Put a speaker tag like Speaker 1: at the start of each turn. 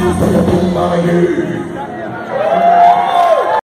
Speaker 1: Bunları